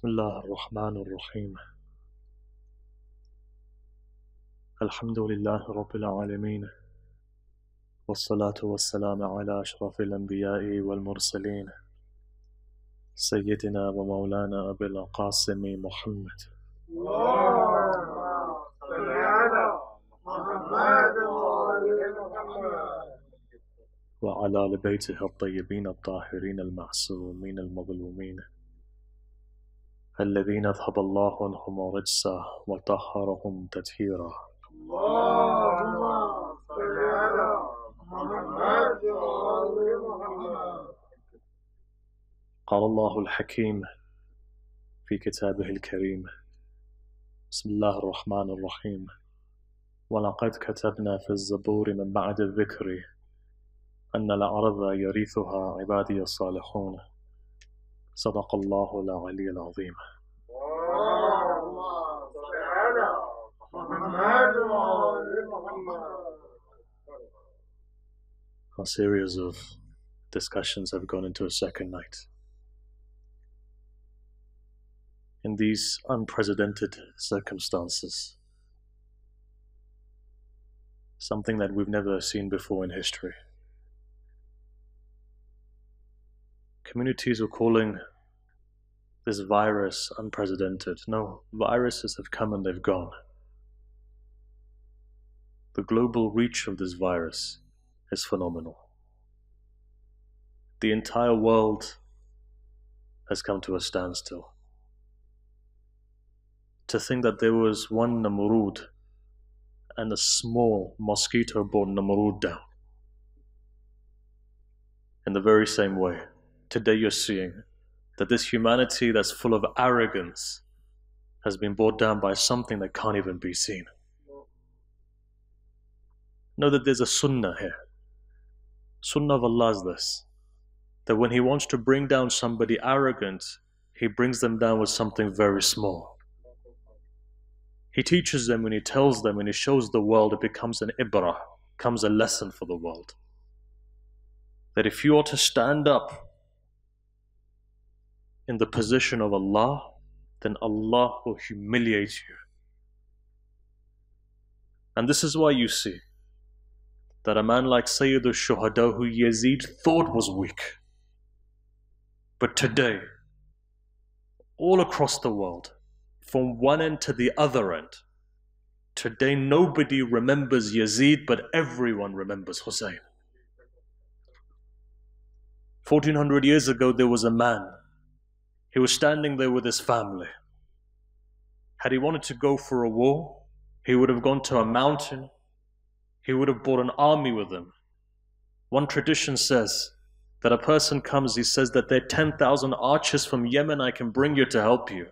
بسم الله الرحمن الرحيم. الحمد لله رب العالمين والصلاة والسلام على أشرف الأنبياء والمرسلين سيدنا ومولانا أبي القاسم محمد. وعلى آل بيته الطيبين الطاهرين المعصومين المظلومين. الذين أذهب الله عنهم الرجس وطهرهم تطهيرا. اللهم صل على محمد وآل محمد قال الله الحكيم في كتابه الكريم بسم الله الرحمن الرحيم. ولقد كتبنا في الزبور من بعد الذكر أن الأرض يرثها عبادي الصالحون. صدق الله العلي العظيم اللهم صل على محمد وآل محمد A series of discussions have gone into a second night. In these unprecedented circumstances, something that we've never seen before in history. Communities are calling this virus unprecedented. No, viruses have come and they've gone. The global reach of this virus is phenomenal. The entire world has come to a standstill. To think that there was one Namrud and a small mosquito brought Namrud down. In the very same way, today you're seeing that this humanity that's full of arrogance has been brought down by something that can't even be seen. Know that there's a sunnah here. Sunnah of Allah is this that when He wants to bring down somebody arrogant, He brings them down with something very small. He teaches them when He tells them, when He shows the world, it becomes an ibrah, becomes a lesson for the world. That if you are to stand up in the position of Allah, then Allah will humiliate you. And this is why you see that a man like Sayyid al-Shuhada who Yazid thought was weak. But today, all across the world, from one end to the other end, today nobody remembers Yazid, but everyone remembers Hussein. 1400 years ago, there was a man. He was standing there with his family. Had he wanted to go for a war, he would have gone to a mountain, he would have brought an army with him. One tradition says that a person comes, he says that there are 10,000 archers from Yemen I can bring you to help you.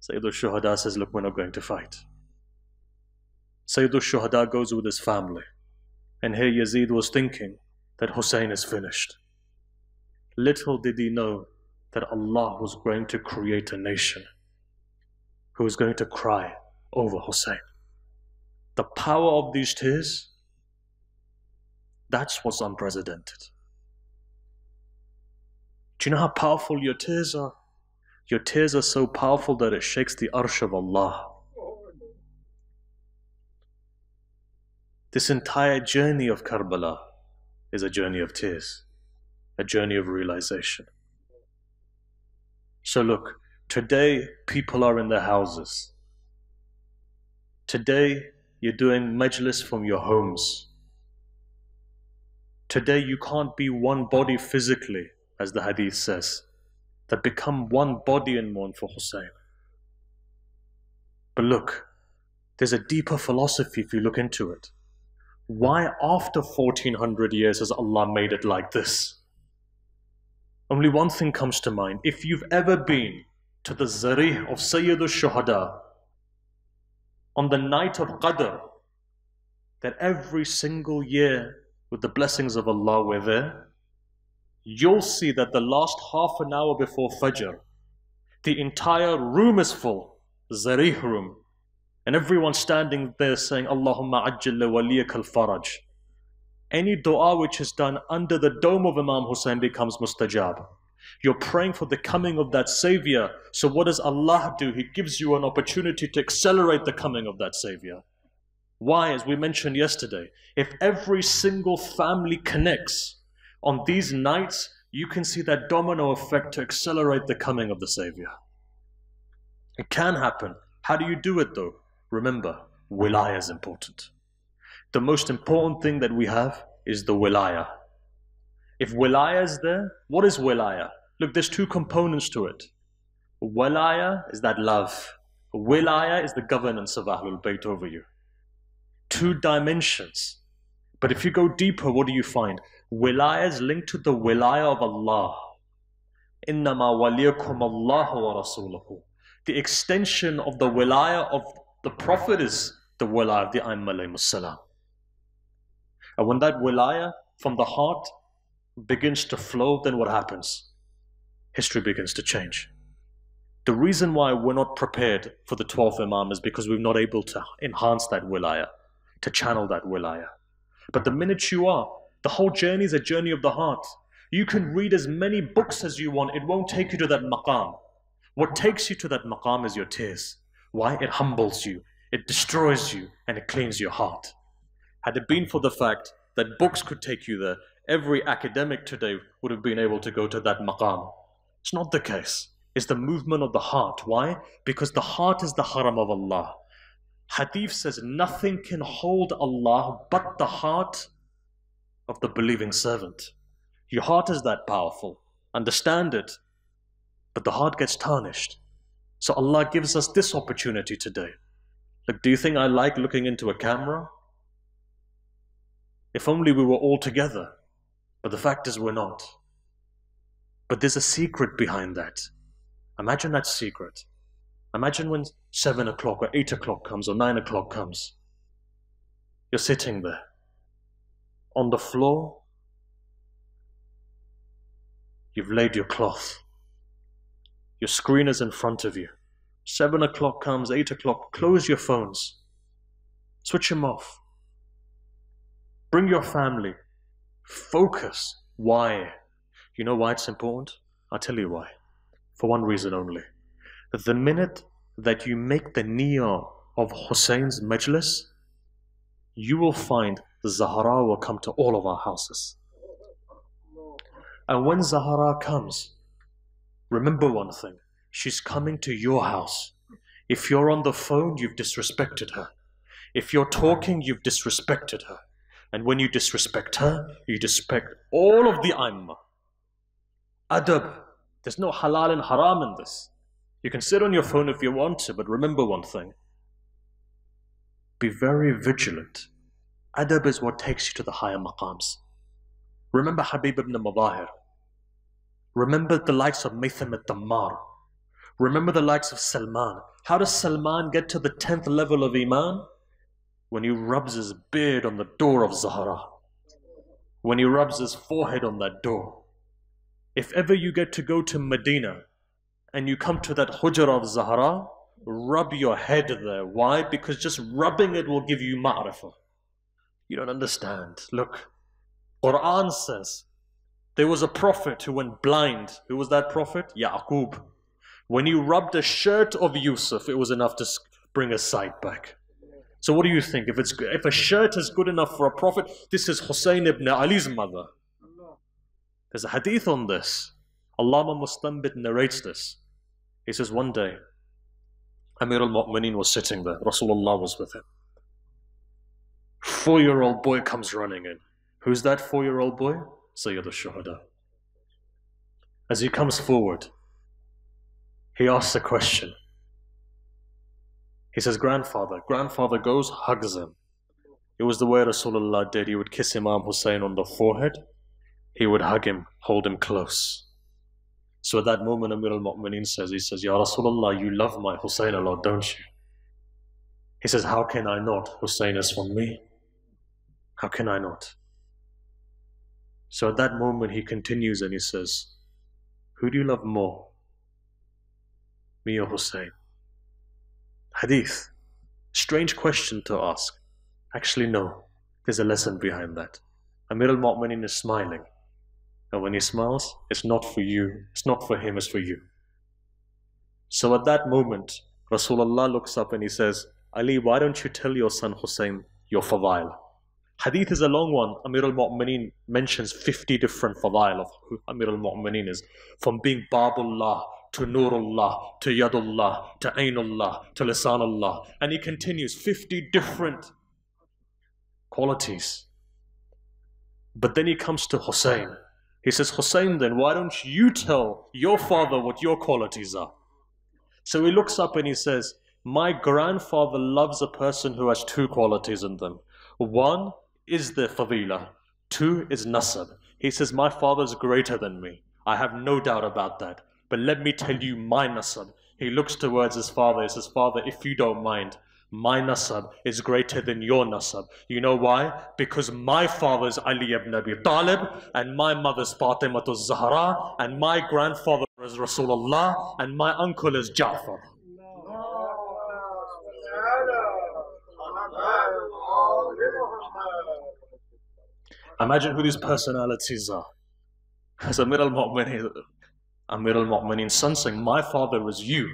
Sayyid al-Shuhada says, look, we're not going to fight. Sayyid al-Shuhada goes with his family. And here Yazid was thinking that Hussein is finished. Little did he know that Allah was going to create a nation who was going to cry over Hussein. The power of these tears, that's what's unprecedented. Do you know how powerful your tears are? Your tears are so powerful that it shakes the arsh of Allah. This entire journey of Karbala is a journey of tears, a journey of realization. So, look, today people are in their houses. Today you're doing majlis from your homes. Today you can't be one body physically, as the hadith says, that become one body and mourn for Hussein. But look, there's a deeper philosophy if you look into it. Why after 1400 years has Allah made it like this? Only one thing comes to mind. If you've ever been to the Zarih of Sayyid al-Shuhada on the night of Qadr, that every single year with the blessings of Allah we're there, you'll see that the last half an hour before Fajr, the entire room is full, Zarih room, and everyone standing there saying, Allahumma ajjal waliyak al-faraj. Any dua which is done under the dome of Imam Hussein becomes mustajab. You're praying for the coming of that Savior. So, what does Allah do? He gives you an opportunity to accelerate the coming of that Savior. Why? As we mentioned yesterday, if every single family connects on these nights, you can see that domino effect to accelerate the coming of the Savior. It can happen. How do you do it though? Remember, wilaya is important the most important thing that we have is the wilaya. If wilaya is there, what is wilaya? Look, there's two components to it. Wilaya is that love. Wilaya is the governance of Ahlul Bayt over you. Two dimensions. But if you go deeper, what do you find? Wilaya is linked to the wilaya of Allah. Innama waliyakum Allah wa rasuluhu. The extension of the wilaya of the Prophet is the wilaya of the Imam al-Muhsin. And when that wilaya from the heart begins to flow, then what happens? History begins to change. The reason why we're not prepared for the 12th Imam is because we're not able to enhance that wilaya, to channel that wilaya. But the minute you are, the whole journey is a journey of the heart. You can read as many books as you want, it won't take you to that maqam. What takes you to that maqam is your tears. Why? It humbles you, it destroys you, and it cleans your heart. Had it been for the fact that books could take you there, every academic today would have been able to go to that maqam. It's not the case. It's the movement of the heart. Why? Because the heart is the haram of Allah. Hadith says nothing can hold Allah but the heart of the believing servant. Your heart is that powerful. Understand it. But the heart gets tarnished. So Allah gives us this opportunity today. Look, do you think I like looking into a camera? If only we were all together. But the fact is, we're not. But there's a secret behind that. Imagine that secret. Imagine when 7 o'clock or 8 o'clock comes or 9 o'clock comes. You're sitting there on the floor. You've laid your cloth. Your screen is in front of you. Seven o'clock comes, eight o'clock, close your phones. Switch them off. Bring your family. Focus. Why? You know why it's important? I'll tell you why. For one reason only. The minute that you make the niyyah of Hussein's majlis, you will find the Zahra will come to all of our houses. And when Zahra comes, remember one thing she's coming to your house. If you're on the phone, you've disrespected her. If you're talking, you've disrespected her. And when you disrespect her, you disrespect all of the Aimma. Adab. There's no halal and haram in this. You can sit on your phone if you want to, but remember one thing. Be very vigilant Adab is what takes you to the higher maqams. Remember Habib ibn Mudahir. Remember the likes of Maytham al-Tammar. Remember the likes of Salman. How does Salman get to the 10th level of Iman? When he rubs his beard on the door of Zahra. When he rubs his forehead on that door. If ever you get to go to Medina and you come to that Hujra of Zahra, rub your head there. Why? Because just rubbing it will give you ma'rifah. You don't understand. Look, Quran says there was a prophet who went blind. Who was that prophet? Yaqub. When he rubbed a shirt of Yusuf, it was enough to bring his sight back. So what do you think? If it's if a shirt is good enough for a prophet, this is Hussein ibn Ali's mother. There's a hadith on this. Allama Mustanbit narrates this. He says one day, Amir al-Mu'mineen was sitting there. Rasulullah was with him. Four year old boy comes running in. Who's that four year old boy? Sayyid al Shuhada. As he comes forward, he asks a question. He says, Grandfather. Grandfather goes, hugs him. It was the way Rasulullah did. He would kiss Imam Hussein on the forehead. He would hug him, hold him close. So at that moment, Amir al-Mu'mineen says, he says, Ya Rasulullah, you love my Hussein a lot, don't you? He says, how can I not? Hussein is from me. How can I not? So at that moment, he continues and he says, Who do you love more? Me or Hussein? Hadith. Strange question to ask. Actually, no. There's a lesson behind that. Amir al Mu'mineen is smiling. And when he smiles, it's not for you, it's not for him, it's for you. So at that moment, Rasulullah looks up and he says, Ali, why don't you tell your son Hussein your fadail? Hadith is a long one. Amir al-Mu'mineen mentions 50 different fadail of who Amir al-Mu'mineen is. From being Babullah, to Nurullah, to Yadullah, to Ainullah, to Lisanullah. And he continues 50 different qualities. But then he comes to Hussein. He says, Hussein, then why don't you tell your father what your qualities are? So he looks up and he says, My grandfather loves a person who has two qualities in them. One is the fadila, two is nasab. He says, My father is greater than me. I have no doubt about that. But let me tell you my nasab. He looks towards his father. He says, Father, if you don't mind, my nasab is greater than your nasab. You know why? Because my father is Ali ibn Abi Talib, and my mother is Fatima Zahra, and my grandfather is Rasulullah, and my uncle is Ja'far. Imagine who these personalities are. As Amir al-Mu'mineen, Amir al-Mu'mineen son saying, my father is you.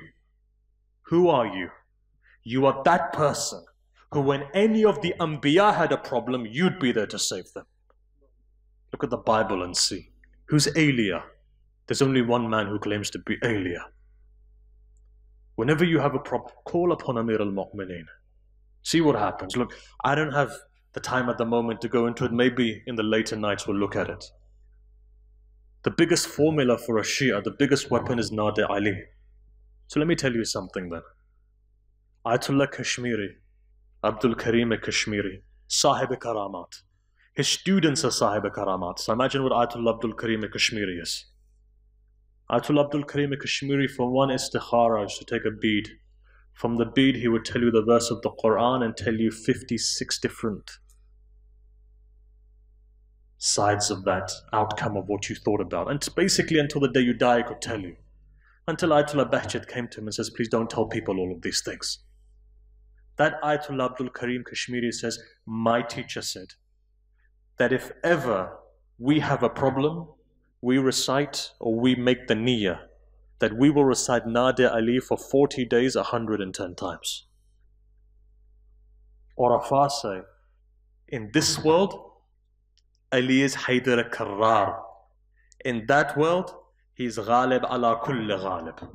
Who are you? You are that person who when any of the Anbiya had a problem, you'd be there to save them. Look at the Bible and see. Who's Elia? There's only one man who claims to be Elia. Whenever you have a problem, call upon Amir al-Mu'mineen. See what happens. Look, I don't have the time at the moment to go into it. Maybe in the later nights we'll look at it. The biggest formula for a Shia, the biggest weapon is Nadir Ali. So let me tell you something then. Ayatollah Kashmiri, Abdul Karim Kashmiri, Sahib Karamat. His students are Sahib Karamat. So imagine what Ayatollah Abdul Karim Kashmiri is. Ayatollah Abdul Karim Kashmiri, for one istikhara, is to take a bead. From the bead, he would tell you the verse of the Quran and tell you 56 different sides of that outcome of what you thought about. And basically, until the day you die, I could tell you. Until Ayatollah Bahjat came to him and says, Please don't tell people all of these things. That Ayatollah Abdul Karim Kashmiri says, My teacher said that if ever we have a problem, we recite or we make the niyyah that we will recite Nadir Ali for 40 days 110 times. Or say, in this world, Ali is Haydar Karrar. In that world, he is Ghalib ala kulli Ghalib.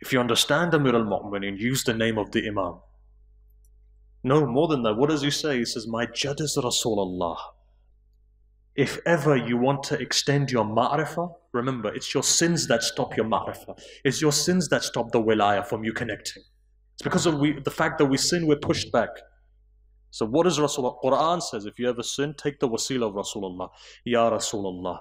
If you understand Amir al-Mu'mineen, use the name of the Imam. No, more than that, what does he say? He says, My judge is Rasulullah. If ever you want to extend your ma'rifah, remember, it's your sins that stop your ma'rifah. It's your sins that stop the wilayah from you connecting. It's because of we, the fact that we sin, we're pushed back. So what does Rasulullah? Quran says, if you ever sin, take the wasila of Rasulullah. Ya Rasulullah,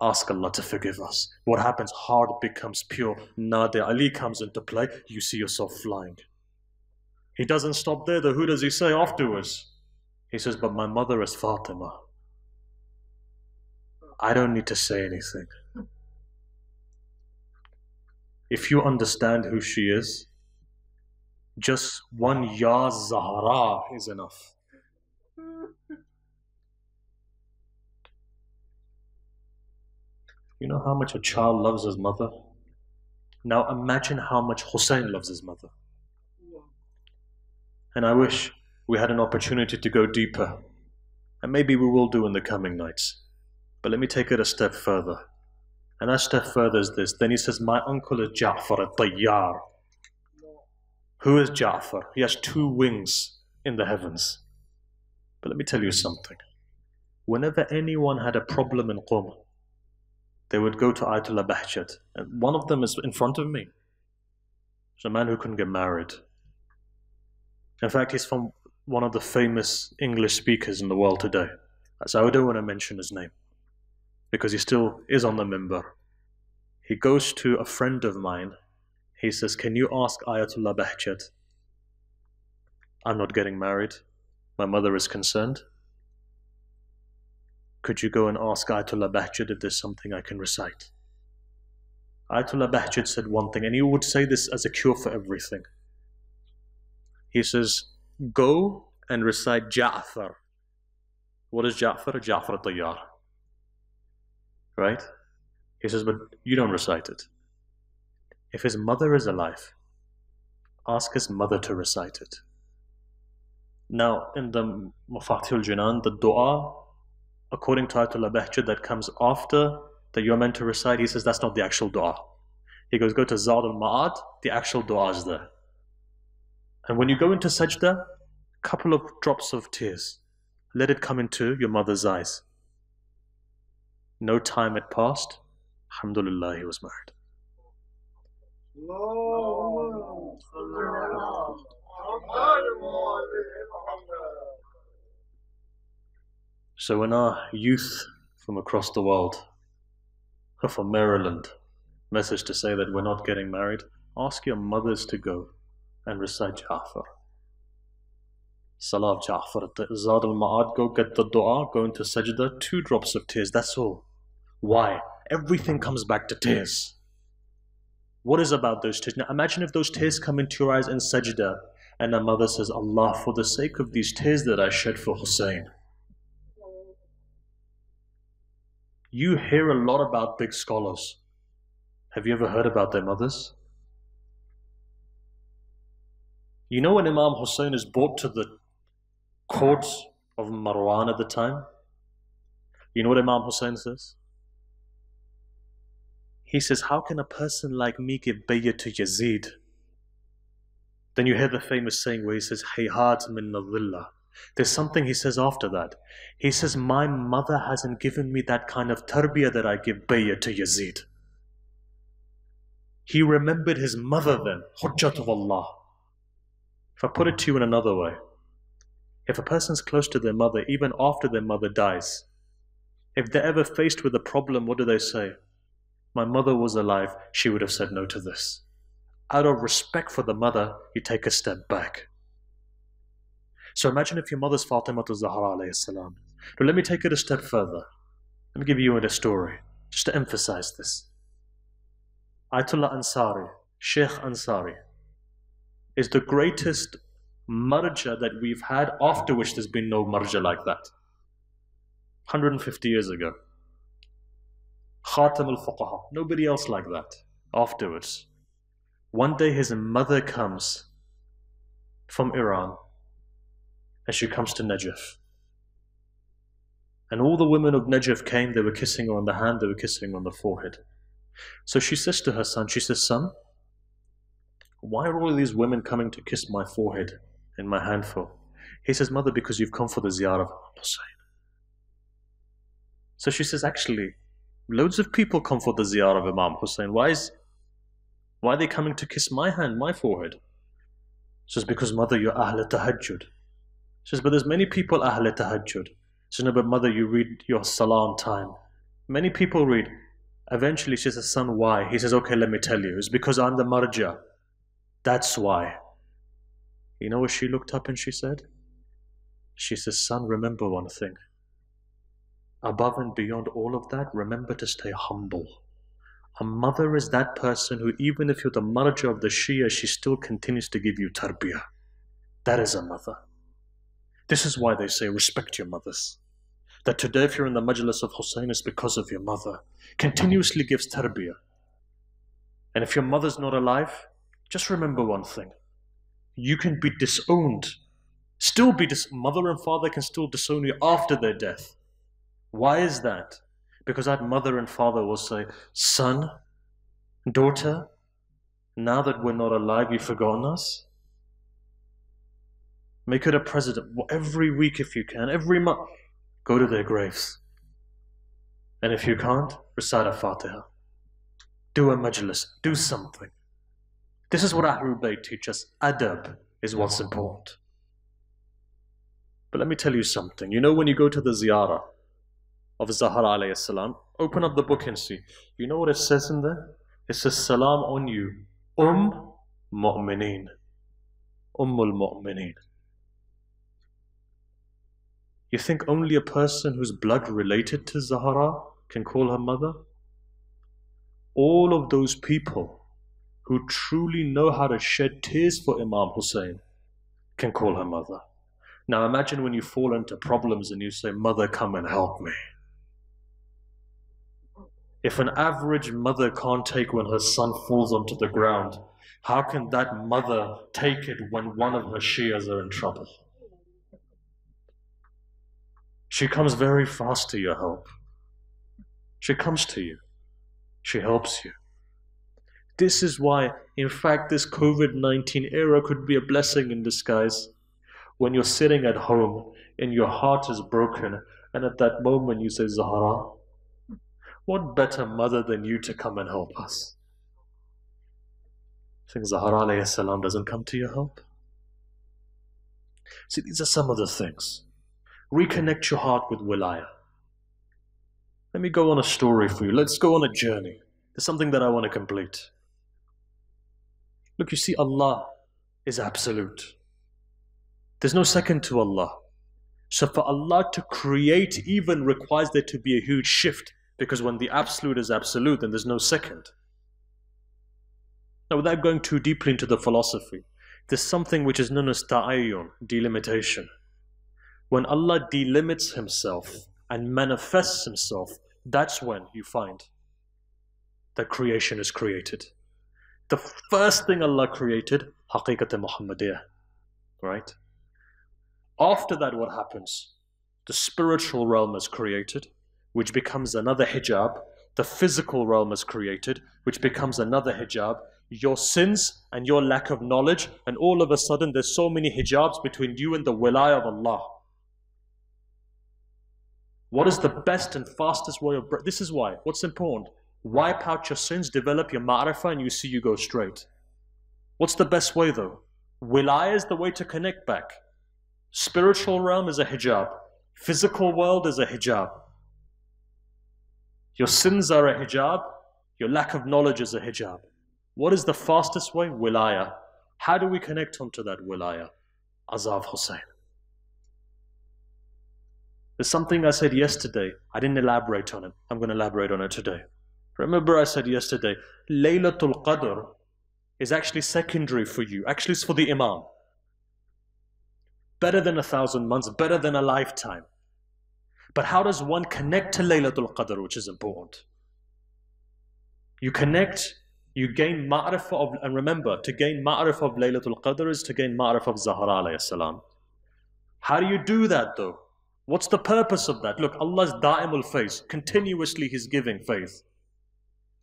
ask Allah to forgive us. What happens? Heart becomes pure. Nadir Ali comes into play. You see yourself flying. He doesn't stop there. Though who does he say afterwards? He says, but my mother is Fatima. I don't need to say anything. If you understand who she is, just one Ya Zahra is enough. You know how much a child loves his mother? Now imagine how much Hussein loves his mother. And I wish we had an opportunity to go deeper. And maybe we will do in the coming nights. But let me take it a step further. And that step further is this. Then he says, My uncle is Ja'far al-Tayyar. Who is Ja'far? He has two wings in the heavens. But let me tell you something. Whenever anyone had a problem in Qum, they would go to Ayatollah Bahjat. And one of them is in front of me. It's a man who couldn't get married. In fact, he's from one of the famous English speakers in the world today. So I don't want to mention his name because he still is on the member. He goes to a friend of mine. He says, Can you ask Ayatollah Bahjat? I'm not getting married. My mother is concerned. Could you go and ask Ayatollah Bahjat if there's something I can recite? Ayatollah Bahjat said one thing, and he would say this as a cure for everything. He says, Go and recite Ja'far. What is Ja'far? Ja'far Tayyar. Right? He says, But you don't recite it. If his mother is alive, ask his mother to recite it. Now, in the Mafatihul Jinan, the dua, according to Ayatollah Bahjat, that comes after that you're meant to recite, he says that's not the actual dua. He goes, go to Zad al Ma'ad, the actual dua is there. And when you go into sajda, a couple of drops of tears, let it come into your mother's eyes. No time had passed. Alhamdulillah, he was married. So when our youth from across the world from Maryland message to say that we're not getting married, ask your mothers to go and recite Ja'far. Salah of Ja'far Zad al-Ma'ad, go get the dua, go into sajda, two drops of tears, that's all. Why? Everything comes back to tears. What is about those tears? Now imagine if those tears come into your eyes in sajda and a mother says, Allah, for the sake of these tears that I shed for Hussein, You hear a lot about big scholars. Have you ever heard about their mothers? You know when Imam Hussein is brought to the court of Marwan at the time? You know what Imam Hussein says? He says, How can a person like me give bayah to Yazid? Then you hear the famous saying where he says, Hayhat min nadhillah. There's something he says after that. He says, My mother hasn't given me that kind of tarbiyah that I give bayah to Yazid. He remembered his mother then, Hujjat of Allah. If I put it to you in another way, if a person's close to their mother, even after their mother dies, if they're ever faced with a problem, what do they say? My mother was alive, she would have said no to this. Out of respect for the mother, you take a step back. So imagine if your mother's Fatima to Zahra alayhi salam. Now let me take it a step further. Let me give you a story, just to emphasize this. Ayatollah Ansari, Sheikh Ansari, is the greatest marja that we've had after which there's been no marja like that. 150 years ago. Khatam al-Fuqaha, nobody else like that afterwards. One day his mother comes from Iran and she comes to Najaf. And all the women of Najaf came, they were kissing her on the hand, they were kissing her on the forehead. So she says to her son, she says, Son, why are all these women coming to kiss my forehead and my hand for? He says, Mother, because you've come for the ziyarah of Imam Hussein. So she says, Actually, loads of people come for the ziyarah of Imam Hussein. Why is why are they coming to kiss my hand, my forehead? She says, Because mother, you're Ahl Tahajjud. She says, but there's many people Ahl Tahajjud. She says, no, but mother, you read your salam time. Many people read. Eventually she says, son, why? He says, okay, let me tell you. It's because I'm the marja. That's why. You know what she looked up and she said? She says, son, remember one thing. Above and beyond all of that, remember to stay humble. A mother is that person who, even if you're the marja of the Shia, she still continues to give you tarbiyah. That is a mother. This is why they say respect your mothers. That today, if you're in the majlis of Hussein, is because of your mother. Continuously gives tarbiyah. And if your mother's not alive, just remember one thing. You can be disowned. Still be dis- mother and father can still disown you after their death. Why is that? Because that mother and father will say, Son, daughter, now that we're not alive, you've forgotten us? Make it a president every week if you can, every month. Go to their graves. And if you can't, recite a Fatiha. Do a majlis. Do something. This is what Ahlul Bayt teach us. Adab is what's important. But let me tell you something. You know when you go to the ziyarah of Zahra alayhi salam, open up the book and see. You know what it says in there? It says salam on you. Um mu'mineen. Ummul mu'mineen. You think only a person who's blood related to Zahra can call her mother? All of those people who truly know how to shed tears for Imam Hussein can call her mother. Now imagine when you fall into problems and you say, Mother, come and help me. If an average mother can't take when her son falls onto the ground, how can that mother take it when one of her Shias are in trouble? She comes very fast to your help. She comes to you. She helps you. This is why, in fact, this COVID 19 era could be a blessing in disguise. When you're sitting at home and your heart is broken, and at that moment you say, Zahra, what better mother than you to come and help us? Think Zahra salam doesn't come to your help? See, these are some of the things. Reconnect your heart with wilayah. Let me go on a story for you. Let's go on a journey. There's something that I want to complete. Look, you see, Allah is absolute. There's no second to Allah. So for Allah to create even requires there to be a huge shift because when the absolute is absolute, then there's no second. Now, without going too deeply into the philosophy, there's something which is known as ta'ayyun, delimitation. When Allah delimits Himself and manifests Himself, that's when you find that creation is created. The first thing Allah created, haqiqat Muhammadiyah, right? After that, what happens? The spiritual realm is created, which becomes another hijab. The physical realm is created, which becomes another hijab. Your sins and your lack of knowledge, and all of a sudden, there's so many hijabs between you and the wilayah of Allah. What is the best and fastest way of this is why what's important? Wipe out your sins develop your ma'rifah and you see you go straight. What's the best way though? Wilayah is the way to connect back. Spiritual realm is a hijab. Physical world is a hijab. Your sins are a hijab. Your lack of knowledge is a hijab. What is the fastest way? Wilayah how do we connect onto that wilayah azaf hussein there's something I said yesterday. I didn't elaborate on it. I'm going to elaborate on it today. Remember, I said yesterday, Laylatul Qadr is actually secondary for you. Actually, it's for the Imam. Better than a thousand months, better than a lifetime. But how does one connect to Laylatul Qadr, which is important? You connect, you gain ma'rifah of, and remember, to gain ma'rifah of Laylatul Qadr is to gain ma'rifah of Zahra alayhi salam. How do you do that though? What's the purpose of that? Look, Allah's da'imul face, continuously He's giving faith.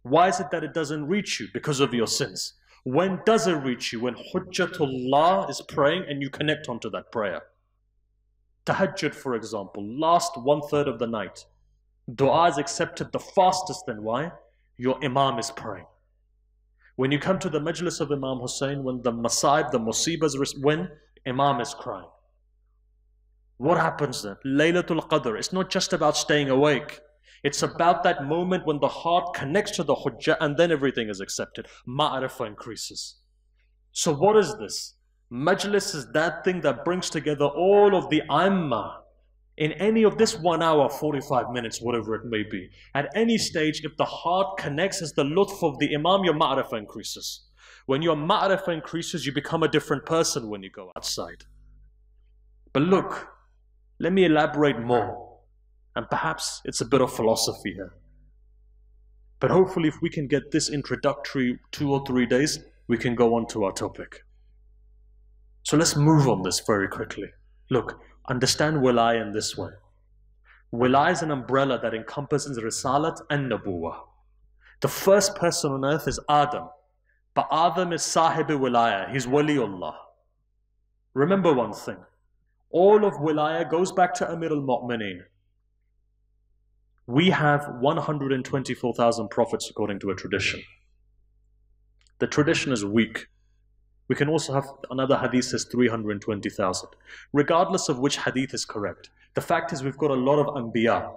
Why is it that it doesn't reach you? Because of your sins. When does it reach you? When Hujjatullah is praying and you connect onto that prayer. Tahajjud, for example, last one third of the night. Dua is accepted the fastest, then why? Your Imam is praying. When you come to the majlis of Imam Hussein, when the Masaib, the Musibas, when Imam is crying. What happens then? Laylatul Qadr. It's not just about staying awake. It's uh-huh. about that moment when the heart connects to the hujjah and then everything is accepted. Ma'arifah increases. So what is this? Majlis is that thing that brings together all of the amma in any of this one hour, 45 minutes, whatever it may be. At any stage, if the heart connects as the lutf of the imam, your ma'arifah increases. When your ma'arifah increases, you become a different person when you go outside. But look, let me elaborate more. And perhaps it's a bit of philosophy here. But hopefully, if we can get this introductory two or three days, we can go on to our topic. So let's move on this very quickly. Look, understand Wilai in this way. Wilai is an umbrella that encompasses Risalat and Nabuwa. The first person on earth is Adam, but Adam is Sahib Wilaya, he's Waliullah. Remember one thing all of Wilayah goes back to Amir al-Mu'mineen. We have 124,000 prophets according to a tradition. The tradition is weak. We can also have another hadith says 320,000. Regardless of which hadith is correct, the fact is we've got a lot of anbiya.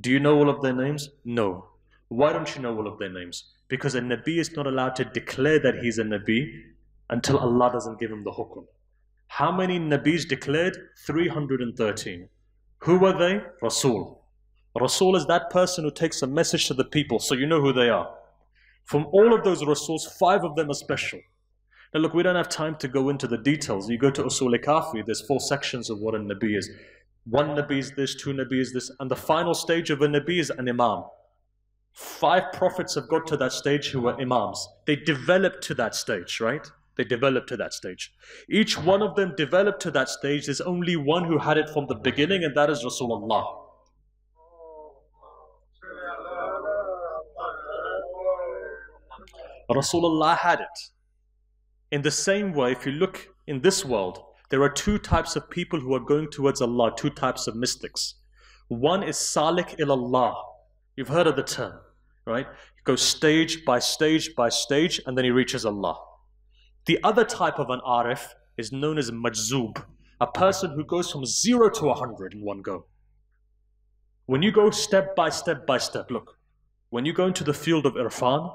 Do you know all of their names? No. Why don't you know all of their names? Because a nabi is not allowed to declare that he's a nabi until Allah doesn't give him the hukum. How many Nabis declared? 313. Who were they? Rasul. Rasul is that person who takes a message to the people, so you know who they are. From all of those Rasuls, five of them are special. Now look, we don't have time to go into the details. You go to Usul Kafi, there's four sections of what a Nabi is. One Nabi is this, two Nabi is this, and the final stage of a Nabi is an Imam. Five prophets have got to that stage who were imams. They developed to that stage, right? They developed to that stage. Each one of them developed to that stage. There's only one who had it from the beginning, and that is Rasulullah. Rasulullah had it. In the same way, if you look in this world, there are two types of people who are going towards Allah, two types of mystics. One is Salik ilallah. You've heard of the term, right? He goes stage by stage by stage and then he reaches Allah. The other type of an arif is known as majzub, a person who goes from zero to a hundred in one go. When you go step by step by step, look, when you go into the field of irfan,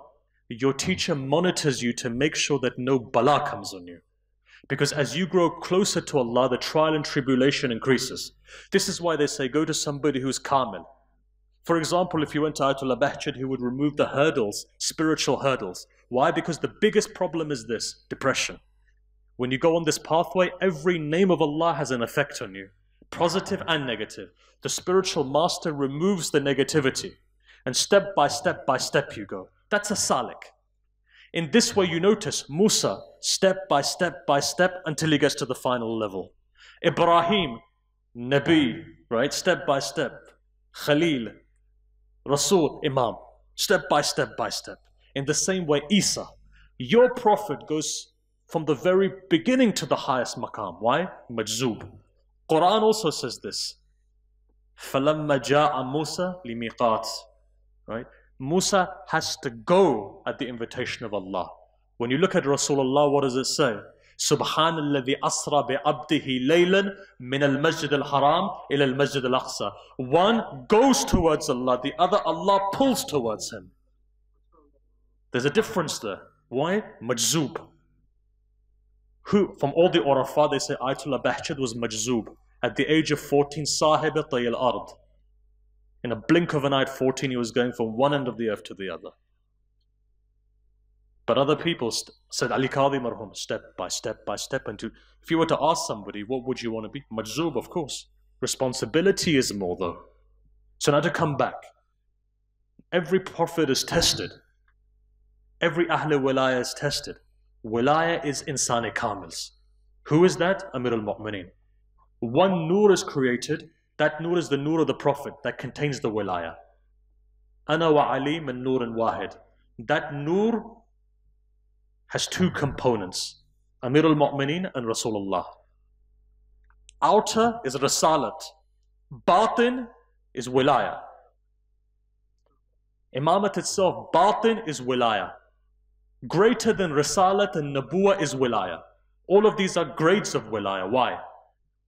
your teacher monitors you to make sure that no bala comes on you. Because as you grow closer to Allah, the trial and tribulation increases. This is why they say go to somebody who's kamil. For example, if you went to Ayatollah he would remove the hurdles, spiritual hurdles. Why? Because the biggest problem is this depression. When you go on this pathway, every name of Allah has an effect on you, positive and negative. The spiritual master removes the negativity, and step by step by step you go. That's a salik. In this way, you notice Musa, step by step by step until he gets to the final level. Ibrahim, Nabi, right? Step by step. Khalil, Rasul, Imam. Step by step by step. In the same way, Isa, your prophet goes from the very beginning to the highest maqam. Why? Majzub. Quran also says this. فَلَمَّا جَاءَ مُوسَى لِمِيقَاتِ Right? Musa has to go at the invitation of Allah. When you look at Rasulullah, what does it say? Subhanalaziz asrabi abdihi laylan min al-masjid al-haram ila al-masjid المسجد الأقصى. One goes towards Allah, the other Allah pulls towards him. There's a difference there. Why? Majzub. Who, from all the Urafa, they say Ayatollah Bahjat was Majzub. At the age of 14, Sahib al Ard. In a blink of an eye, 14, he was going from one end of the earth to the other. But other people said Ali Qadi marhum, step by step by step. And to, if you were to ask somebody, what would you want to be? Majzub, of course. Responsibility is more though. So now to come back. Every prophet is tested. Every Ahl Wilaya is tested. Wilaya is insani kamils. Who is that? Amir al-Mu'mineen. One nur is created that nur is the nur of the Prophet that contains the wilaya. Ana wa Ali min nur wahid. That nur has two components. Amir al-Mu'mineen and Rasulullah. Outer is Rasalat. Batin is wilaya. Imamat itself, batin is wilaya. Greater than Rasalat and Nabuwa is wilaya. All of these are grades of wilaya. Why?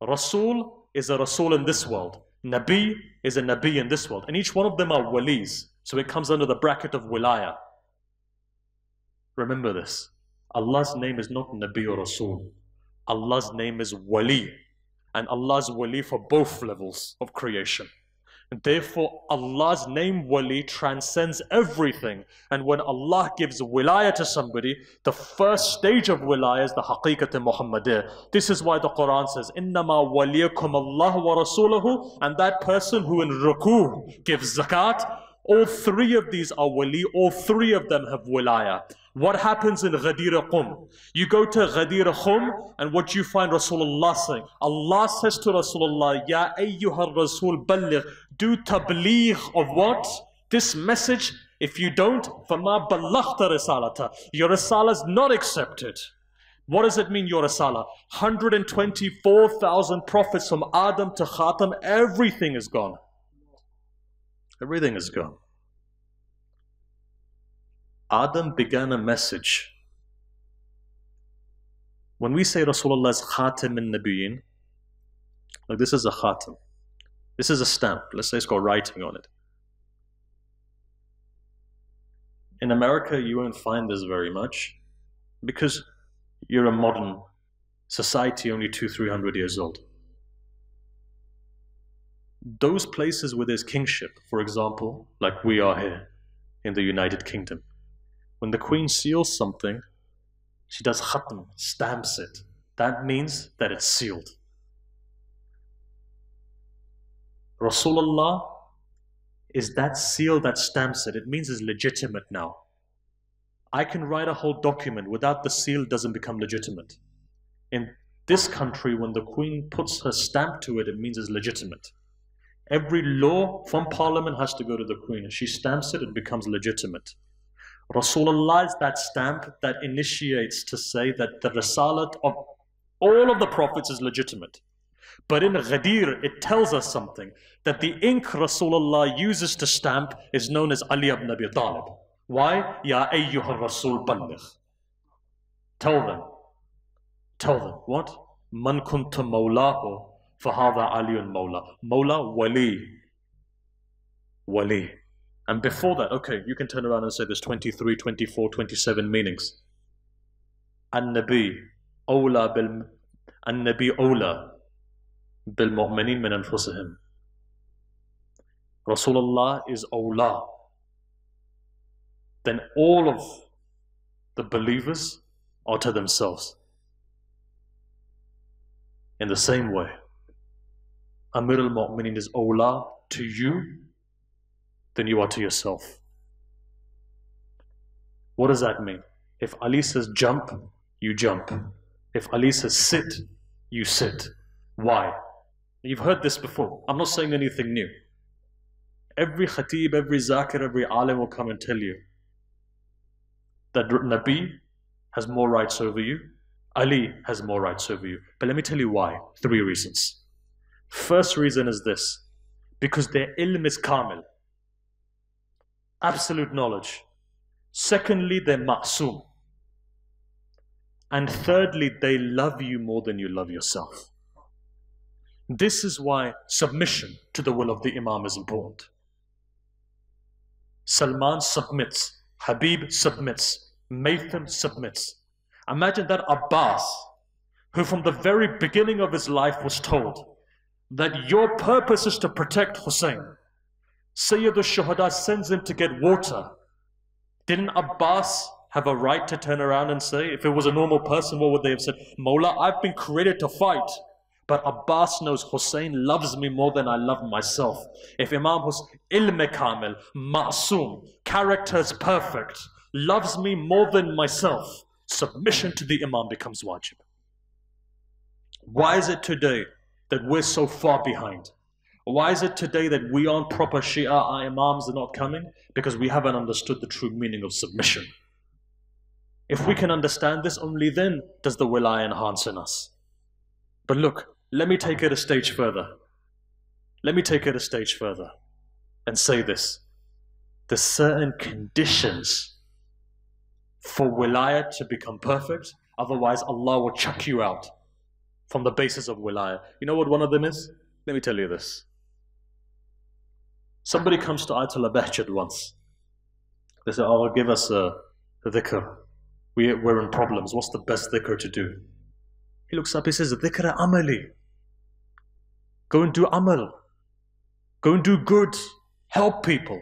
Rasul is a Rasul in this world. Nabi is a Nabi in this world. And each one of them are walis. So it comes under the bracket of wilaya. Remember this. Allah's name is not Nabi or Rasul. Allah's name is Wali. And Allah's Wali for both levels of creation. And therefore, Allah's name Wali transcends everything. And when Allah gives Wilayah to somebody, the first stage of Wilayah is the haqiqat Muhammadiyah. This is why the Quran says, Innama waliyakum Allah wa rasuluhu. And that person who in ruku gives zakat, all three of these are wali, all three of them have wilayah. What happens in Ghadir Qum? You go to Ghadir Qum and what you find Rasulullah saying? Allah says to Rasulullah, Ya ayyuha Rasul balligh, do tabligh of what? This message, if you don't, فَمَا بَلَّغْتَ رِسَالَةَ Your risala is not accepted. What does it mean, your risala? 124,000 prophets from Adam to Khatam, everything is gone. Everything is gone. Adam began a message. When we say Rasulullah is Khatim in Nabiyyin, like this is a Khatim. This is a stamp. Let's say it's got writing on it. In America, you won't find this very much because you're a modern society only two, three hundred years old those places where there's kingship, for example, like we are here in the United Kingdom, when the Queen seals something, she does khatm, stamps it. That means that it's sealed. Rasulullah is that seal that stamps it. It means it's legitimate now. I can write a whole document without the seal doesn't become legitimate. In this country, when the Queen puts her stamp to it, it means it's legitimate. Every law from Parliament has to go to the Queen. If she stamps it, it becomes legitimate. Rasulullah is that stamp that initiates to say that the Risalat of all of the prophets is legitimate. But in Ghadir, it tells us something that the ink Rasulullah uses to stamp is known as Ali ibn Abi Talib. Why? Ya ayyuha Rasul balligh. Tell them. Tell them. What? Man kunta mawlahu fahada aliyun mawla. Mawla wali. Wali. And before that, okay, you can turn around and say there's 23, 24, 27 meanings. Awla bil, An-Nabi awla bil mu'minin min anfusihim. Rasulullah is awla. Then all of the believers are to themselves. In the same way, Amir al-Mu'minin is awla to you than you are to yourself. What does that mean? If Ali says jump, you jump. If Ali says sit, you sit. Why? You've heard this before. I'm not saying anything new. Every khatib, every zakir, every alim will come and tell you that Nabi has more rights over you, Ali has more rights over you. But let me tell you why. Three reasons. First reason is this because their ilm is kamil absolute knowledge. Secondly, they're ma'soom. And thirdly, they love you more than you love yourself. This is why submission to the will of the Imam is important. Salman submits, Habib submits, Maytham submits. Imagine that Abbas, who from the very beginning of his life was told that your purpose is to protect Hussein, Sayyid al-Shuhada sends him to get water. Didn't Abbas have a right to turn around and say, if it was a normal person, what would they have said? Mawla, I've been created to fight. But Abbas knows Hussein loves me more than I love myself. If Imam Hussein, ilm kamil, ma'soom, character is perfect, loves me more than myself, submission to the Imam becomes wajib. Why is it today that we're so far behind? Why is it today that we aren't proper Shia, our Imams are not coming? Because we haven't understood the true meaning of submission. If we can understand this, only then does the wilaya enhance in us. But look, let me take it a stage further. Let me take it a stage further and say this. There's certain conditions for wilaya to become perfect, otherwise Allah will chuck you out from the basis of wilaya. You know what one of them is? Let me tell you this. Somebody comes to Ayatollah Bahjat once. They say, Oh, give us a, a dhikr. We, we're in problems. What's the best dhikr to do? He looks up, he says, Dhikr amali. Go and do amal. Go and do good. Help people.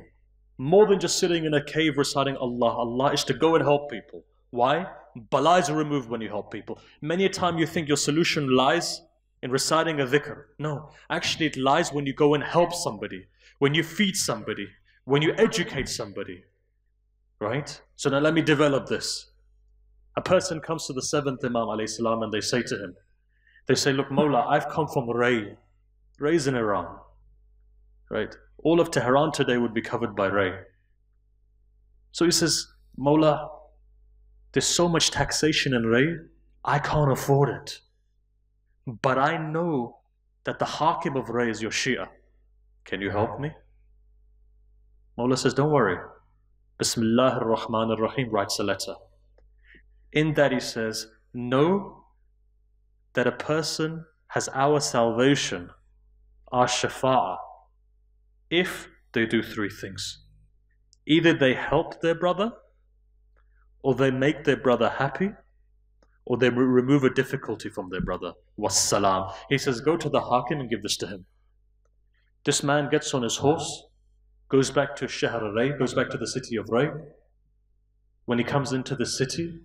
More than just sitting in a cave reciting Allah. Allah is to go and help people. Why? Balais are removed when you help people. Many a time you think your solution lies in reciting a dhikr. No, actually it lies when you go and help somebody when you feed somebody, when you educate somebody. Right? So now let me develop this. A person comes to the seventh Imam salam, and they say to him, they say, Look, Mawla, I've come from Ray. Ray's in Iran. Right? All of Tehran today would be covered by Ray. So he says, Mawla, there's so much taxation in Ray, I can't afford it. But I know that the Hakim of Ray is your Shia. Can you help me? Mawla says, Don't worry. Bismillah ar-Rahman ar-Rahim writes a letter. In that he says, Know that a person has our salvation, our shafa'ah, if they do three things. Either they help their brother, or they make their brother happy, or they remove a difficulty from their brother. Wassalam. He says, Go to the Hakim and give this to him. This man gets on his horse, goes back to Shahr Ray, goes back to the city of Ray. When he comes into the city,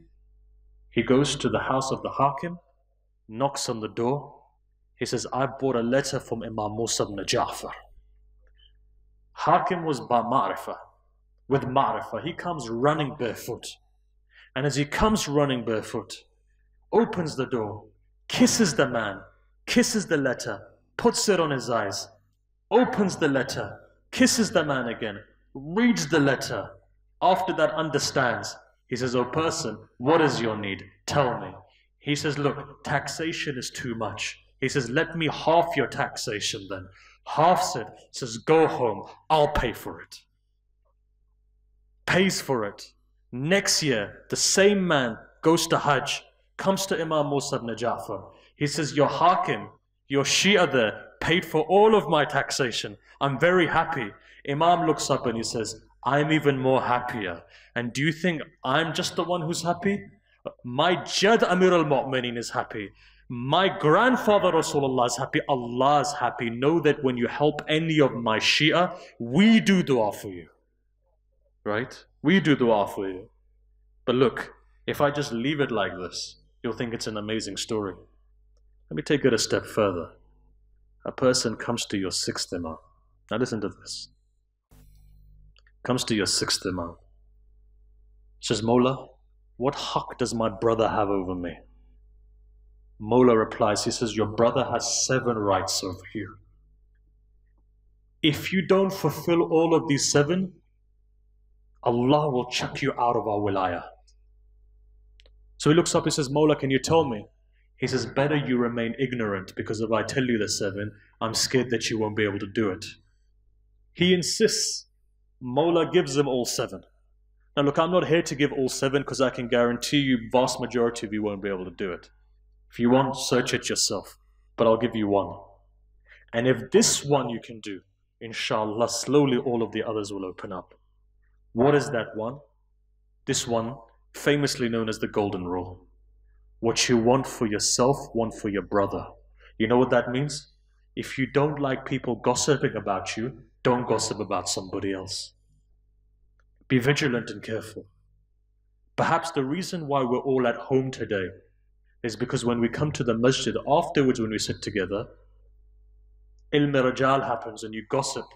he goes to the house of the Hakim, knocks on the door. He says, I brought a letter from Imam Musa ibn Ja'far. Hakim was by Ma'rifah, with Ma'rifah. He comes running barefoot. And as he comes running barefoot, opens the door, kisses the man, kisses the letter, puts it on his eyes, opens the letter, kisses the man again, reads the letter. After that, understands. He says, Oh person, what is your need? Tell me. He says, Look, taxation is too much. He says, Let me half your taxation then. Halves it, says, Go home, I'll pay for it. Pays for it. Next year, the same man goes to Hajj, comes to Imam Musa ibn. He says, Your Hakim, your Shia there, paid for all of my taxation. I'm very happy. Imam looks up and he says, I'm even more happier. And do you think I'm just the one who's happy? My Jad Amir al Mu'mineen is happy. My grandfather Rasulullah is happy. Allah is happy. Know that when you help any of my Shia, we do dua for you. Right? We do dua for you. But look, if I just leave it like this, you'll think it's an amazing story. Let me take it a step further. A person comes to your sixth imam. Now listen to this. Comes to your sixth imam. Says, Mola, what haq does my brother have over me? Mola replies, he says, Your brother has seven rights over you. If you don't fulfill all of these seven, Allah will chuck you out of our wilayah. So he looks up, he says, Mola, can you tell me? He says, Better you remain ignorant because if I tell you the seven, I'm scared that you won't be able to do it. He insists. Mola gives him all seven. Now, look, I'm not here to give all seven because I can guarantee you, vast majority of you won't be able to do it. If you want, search it yourself. But I'll give you one. And if this one you can do, inshallah, slowly all of the others will open up. What is that one? This one, famously known as the Golden Rule. What you want for yourself, want for your brother. You know what that means? If you don't like people gossiping about you, don't gossip about somebody else. Be vigilant and careful. Perhaps the reason why we're all at home today is because when we come to the masjid, afterwards when we sit together, ilm rajal happens and you gossip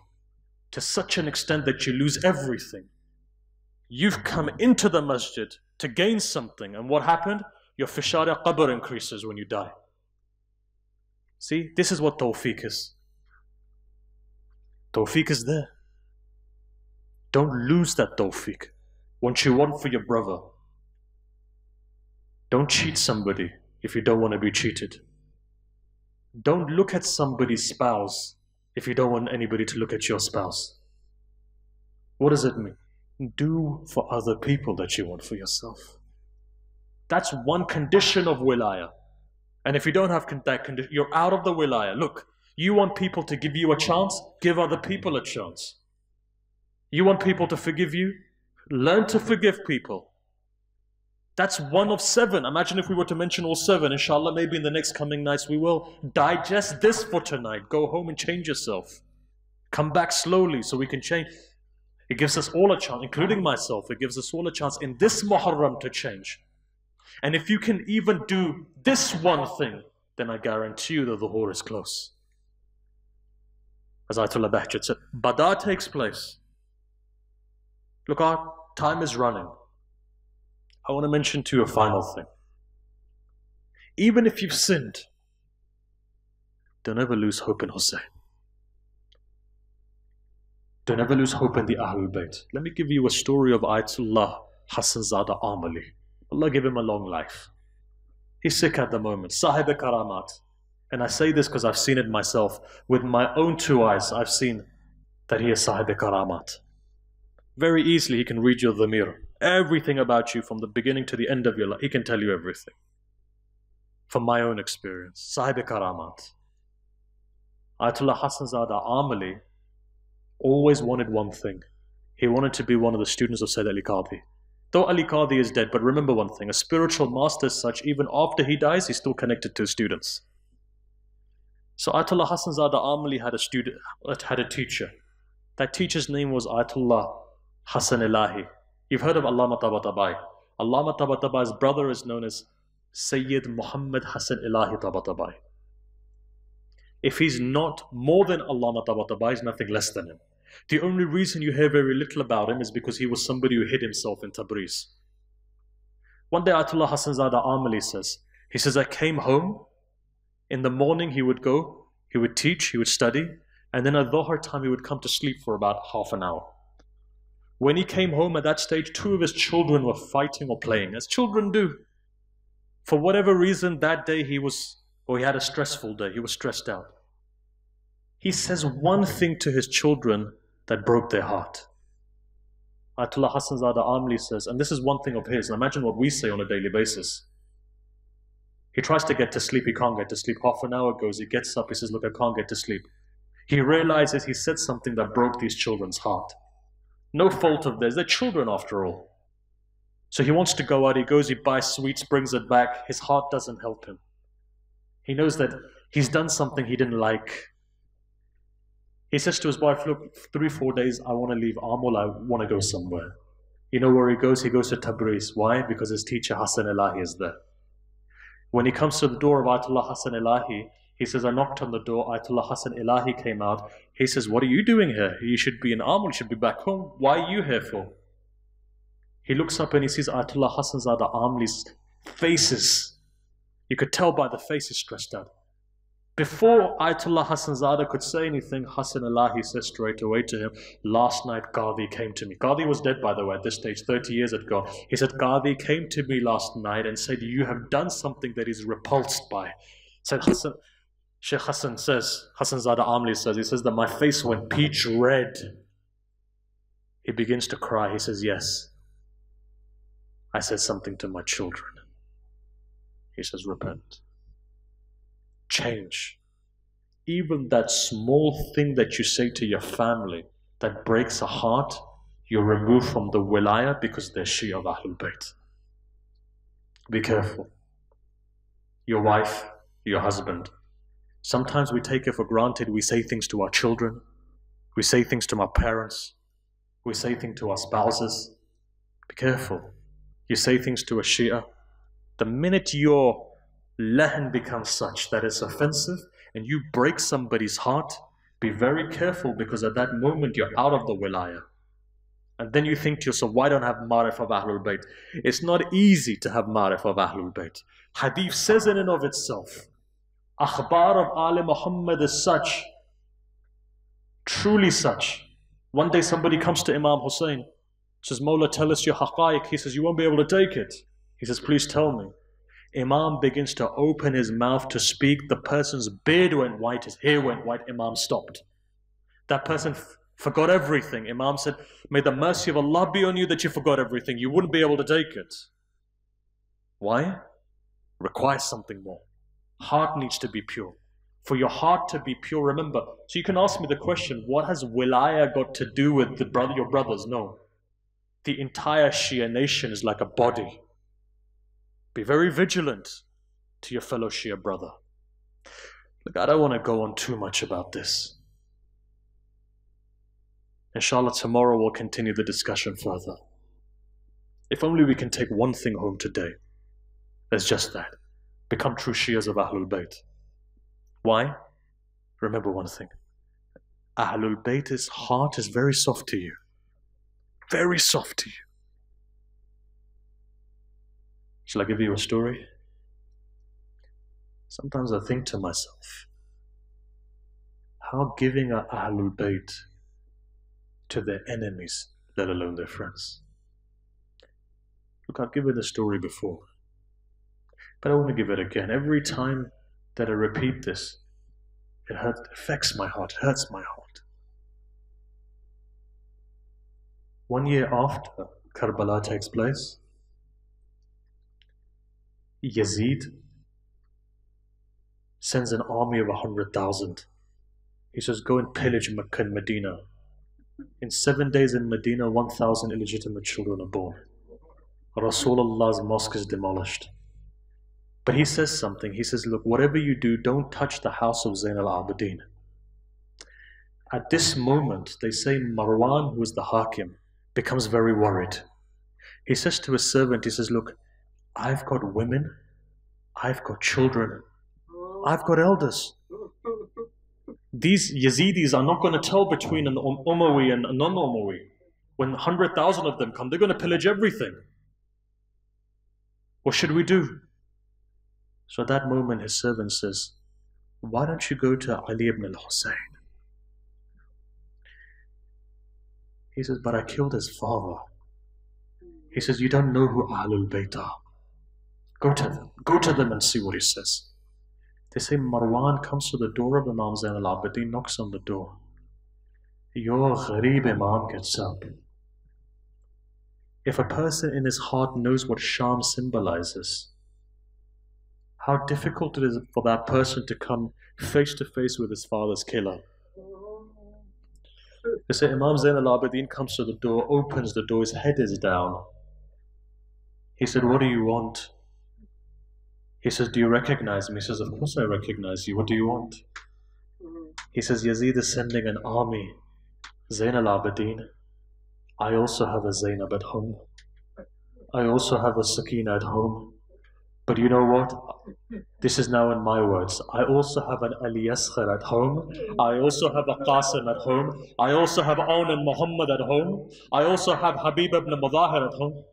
to such an extent that you lose everything. You've come into the masjid to gain something, and what happened? Your fishara qabr increases when you die. See, this is what tawfiq is. Tawfiq is there. Don't lose that tawfiq. What you want for your brother. Don't cheat somebody if you don't want to be cheated. Don't look at somebody's spouse if you don't want anybody to look at your spouse. What does it mean? Do for other people that you want for yourself. That's one condition of wilaya. And if you don't have that condition, you're out of the wilaya. Look, you want people to give you a chance, give other people a chance. You want people to forgive you, learn to forgive people. That's one of seven. Imagine if we were to mention all seven. Inshallah, maybe in the next coming nights we will. Digest this for tonight. Go home and change yourself. Come back slowly so we can change. It gives us all a chance, including myself. It gives us all a chance in this Muharram to change. And if you can even do this one thing, then I guarantee you that the door is close. As Ayatollah Bahjat said, Badar takes place. Look, our time is running. I want to mention to you a final thing. Even if you've sinned, don't ever lose hope in Hussein. Don't ever lose hope in the Ahlul Bayt. Let me give you a story of Ayatollah Hassan Zada Amali. Allah give him a long life. He's sick at the moment. Sahib Karamat. And I say this because I've seen it myself. With my own two eyes, I've seen that he is Sahib Karamat. Very easily, he can read your dhamir. Everything about you from the beginning to the end of your life. He can tell you everything. From my own experience. Sahib Karamat. Ayatollah Hassan Zada Amali always wanted one thing. He wanted to be one of the students of Sayyid Ali Qadi. Though Ali Qadi is dead, but remember one thing, a spiritual master as such, even after he dies, he's still connected to his students. So Ayatollah Hassan Zada Amali had a student, had a teacher. That teacher's name was Ayatollah Hassan Ilahi. You've heard of Allama Tabatabai. Allama Tabatabai's brother is known as Sayyid Muhammad Hassan Ilahi Tabatabai. If he's not more than Allama Tabatabai, he's nothing less than him. The only reason you hear very little about him is because he was somebody who hid himself in Tabriz. One day, Ayatollah Hassan Zada Amali says, he says, I came home. In the morning, he would go, he would teach, he would study, and then at Dhuhr time, he would come to sleep for about half an hour. When he came home at that stage, two of his children were fighting or playing, as children do. For whatever reason, that day he was, or he had a stressful day, he was stressed out. He says one thing to his children that broke their heart. Ayatollah Hassan Zada Amli says, and this is one thing of his, and imagine what we say on a daily basis. He tries to get to sleep, he can't get to sleep. Half an hour goes, he gets up, he says, Look, I can't get to sleep. He realizes he said something that broke these children's heart. No fault of theirs, they're children after all. So he wants to go out, he goes, he buys sweets, brings it back. His heart doesn't help him. He knows that he's done something he didn't like. He says to his wife, Look, three, four days, I want to leave Amul, I want to go somewhere. You know where he goes? He goes to Tabriz. Why? Because his teacher Hassan Elahi is there. When he comes to the door of Ayatollah Hassan Elahi, he says, I knocked on the door. Ayatollah Hassan Elahi came out. He says, What are you doing here? You should be in Amul, you should be back home. Why are you here for? He looks up and he sees Ayatollah Hassan Zada Amli's faces. You could tell by the face he's stressed out. Before Ayatollah Hassan Zada could say anything, Hassan Elahi says straight away to him, Last night Qadi came to me. Qadi was dead, by the way, at this stage, 30 years had gone. He said, Qadi came to me last night and said, You have done something that is repulsed by. Said Hassan, Sheikh Hassan says, Hassan Zada Amli says, he says that my face went peach red. He begins to cry. He says, Yes, I said something to my children. He says, Repent change. Even that small thing that you say to your family that breaks a heart, you're removed from the wilayah because they're Shia of Ahlul Bayt. Be careful. Your wife, your husband. Sometimes we take it for granted. We say things to our children. We say things to our parents. We say things to our spouses. Be careful. You say things to a Shia. The minute you're Lahan becomes such that it's offensive and you break somebody's heart, be very careful because at that moment you're out of the wilayah. And then you think to yourself, why don't I have marif of Ahlul Bayt? It's not easy to have marif of Ahlul Bayt. Hadith says in and of itself, Akhbar of Ali Muhammad is such, truly such. One day somebody comes to Imam Hussein, says, Mawla, tell us your haqaiq. He says, you won't be able to take it. He says, please tell me. Imam begins to open his mouth to speak, the person's beard went white, his hair went white, Imam stopped. That person forgot everything. Imam said, May the mercy of Allah be on you that you forgot everything. You wouldn't be able to take it. Why? Requires something more. Heart needs to be pure. For your heart to be pure, remember. So you can ask me the question, what has wilaya got to do with the brother, your brothers? No. The entire Shia nation is like a body. Be very vigilant to your fellow Shia brother. Look, I don't want to go on too much about this. Inshallah, tomorrow we'll continue the discussion further. If only we can take one thing home today. There's just that. Become true Shias of Ahlul Bayt. Why? Remember one thing. Ahlul Bayt's heart is very soft to you. Very soft to you. Shall I give you a story? Sometimes I think to myself, how giving are Ahlul Bayt to their enemies, let alone their friends? Look, I've given the story before, but I want to give it again. Every time that I repeat this, it hurts, affects my heart, hurts my heart. One year after Karbala takes place, Yazid sends an army of a hundred thousand. He says, Go and pillage Mecca and Medina. In seven days in Medina, 1,000 illegitimate children are born. Rasulullah's mosque is demolished. But he says something. He says, Look, whatever you do, don't touch the house of Zain al Abidin. At this moment, they say Marwan, who is the Hakim, becomes very worried. He says to his servant, He says, Look, I've got women, I've got children, I've got elders. These Yazidis are not going to tell between an Um- Umawi and a non Umawi. When 100,000 of them come, they're going to pillage everything. What should we do? So at that moment, his servant says, Why don't you go to Ali ibn al Hussein? He says, But I killed his father. He says, You don't know who Ahlul Bayt are. Go to them. Go to them and see what he says. They say Marwan comes to the door of Imam Zain al Abidin, knocks on the door. Your Gharib Imam gets up. If a person in his heart knows what Sham symbolizes, how difficult it is for that person to come face to face with his father's killer. They say Imam Zain al Abidin comes to the door, opens the door, his head is down. He said, What do you want? He says, Do you recognize me? He says, Of course I recognize you. What do you want? Mm-hmm. He says, Yazid is sending an army. Zain al Abidin. I also have a Zainab at home. I also have a Sakina at home. But you know what? This is now in my words. I also have an Ali Asghar at home. I also have a Qasim at home. I also have Aun and Muhammad at home. I also have Habib ibn Mudahir at home.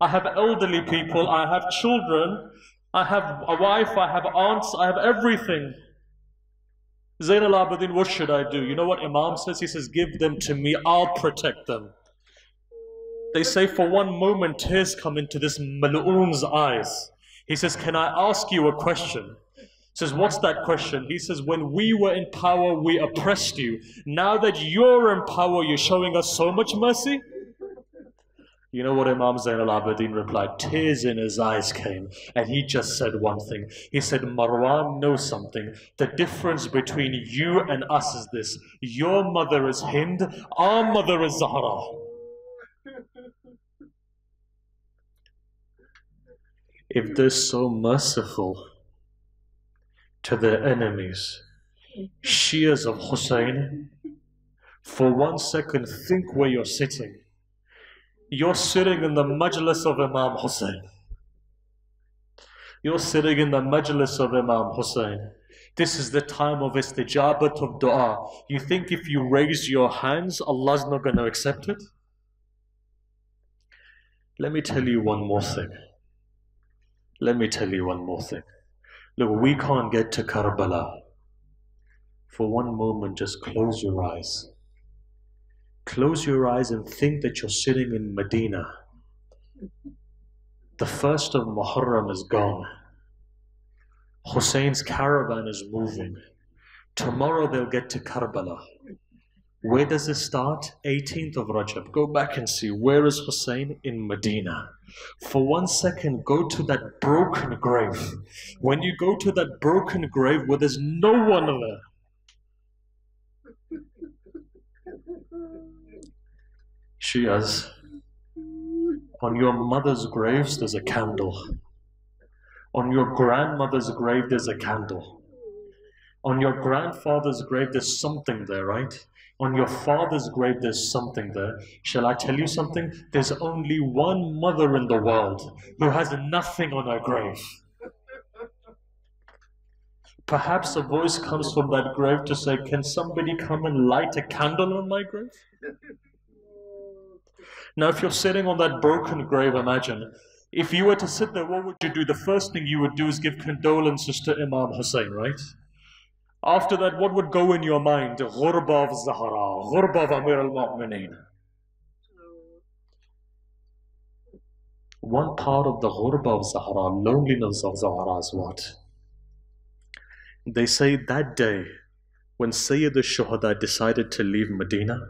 I have elderly people. I have children. I have a wife. I have aunts. I have everything. Zain al Abidin, what should I do? You know what Imam says? He says, Give them to me, I'll protect them. They say, For one moment, tears come into this Mal'oon's eyes. He says, Can I ask you a question? He says, What's that question? He says, When we were in power, we oppressed you. Now that you're in power, you're showing us so much mercy? You know what Imam Zain al Abidin replied? Tears in his eyes came, and he just said one thing. He said, Marwan knows something. The difference between you and us is this your mother is Hind, our mother is Zahra. If they're so merciful to their enemies, Shias of Hussein, for one second think where you're sitting. You're sitting in the majlis of Imam Hussein. You're sitting in the majlis of Imam Hussein. This is the time of istijabat of dua. You think if you raise your hands, Allah's not going to accept it? Let me tell you one more thing. Let me tell you one more thing. Look, we can't get to Karbala. For one moment, just close your eyes. Close your eyes and think that you're sitting in Medina. The first of Muharram is gone. Hussein's caravan is moving. Tomorrow they'll get to Karbala. Where does it start? 18th of Rajab. Go back and see where is Hussein in Medina. For one second, go to that broken grave. When you go to that broken grave where there's no one there, Shias, on your mother's graves there's a candle. On your grandmother's grave there's a candle. On your grandfather's grave there's something there, right? On your father's grave there's something there. Shall I tell you something? There's only one mother in the world who has nothing on her grave. Perhaps a voice comes from that grave to say, Can somebody come and light a candle on my grave? Now, if you're sitting on that broken grave, imagine if you were to sit there, what would you do? The first thing you would do is give condolences to Imam Hussein, right? After that, what would go in your mind? Ghurba of Zahra, Ghurba of Amir al Mu'mineen. One part of the Ghurba of Zahra, loneliness of Zahra is what? They say that day when Sayyid al-Shuhada decided to leave Medina,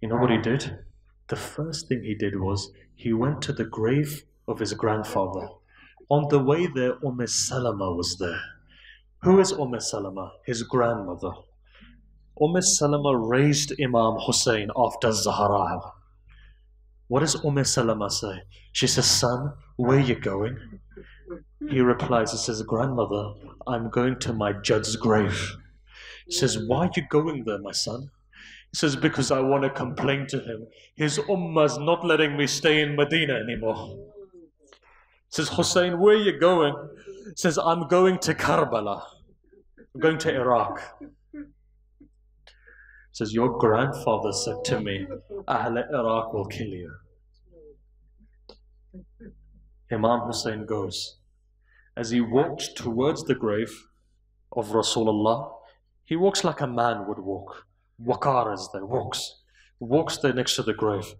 you know what he did? The first thing he did was he went to the grave of his grandfather. On the way there, Umm Salama was there. Who is Umm Salama? His grandmother. Umm Salama raised Imam Hussein after Zahra. What does Umm Salama say? She says, Son, where are you going? He replies, He says, Grandmother, I'm going to my Jad's grave. He says, Why are you going there, my son? He says, Because I want to complain to him. His ummah's not letting me stay in Medina anymore. He says, Hussein, where are you going? He says, I'm going to Karbala. I'm going to Iraq. Says, Your grandfather said to me, Ahl Iraq will kill you. Imam Hussein goes. As he walked towards the grave of Rasulullah, he walks like a man would walk. As there walks. Walks there next to the grave.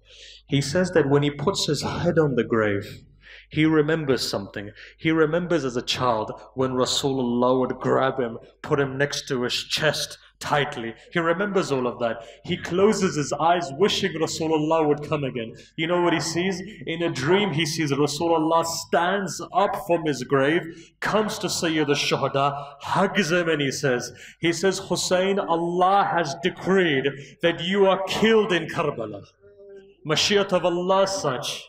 He says that when he puts his head on the grave, he remembers something. He remembers as a child when Rasulullah would grab him, put him next to his chest, tightly. He remembers all of that. He closes his eyes, wishing Rasulullah would come again. You know what he sees? In a dream, he sees Rasulullah stands up from his grave, comes to Sayyid al-Shuhada, hugs him, and he says, he says, Hussein, Allah has decreed that you are killed in Karbala. Mashiyyah of Allah such.